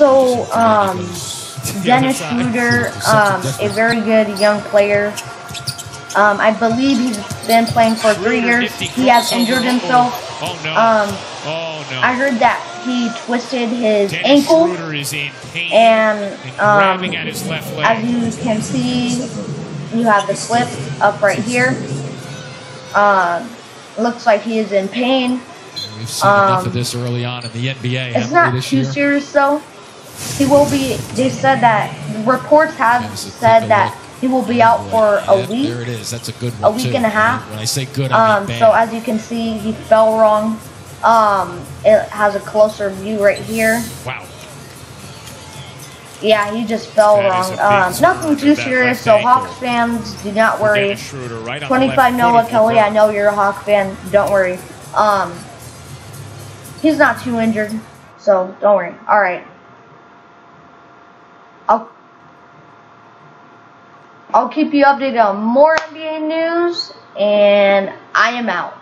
also um, Dennis Schröder, um, a very good young player. Um, I believe he's been playing for three years. He has injured himself. Oh. Um, oh. I heard that he twisted his ankle, Schröder is in pain and and um, grabbing at his left as you can see, you have the clip up right here. Um, looks like he is in pain. We've seen enough Um, of this early on in the NBA. It's haven't we, not this too serious though. He will be. They said that reports have Give us a quick said that he will be out for a week. There it is. That's a good one. a week too. and a half. When I say good, I Um, so as you can see, he fell wrong. Um, it has a closer view right here. Wow. Yeah, he just fell That wrong. Um, nothing too serious. So. Hawks fans, do not worry. Schröder right 25 left Noah Kelly, I know you're a Hawk fan. Don't worry. Um, he's not too injured, so don't worry. All right. I'll I'll keep you updated on more NBA news, and I am out.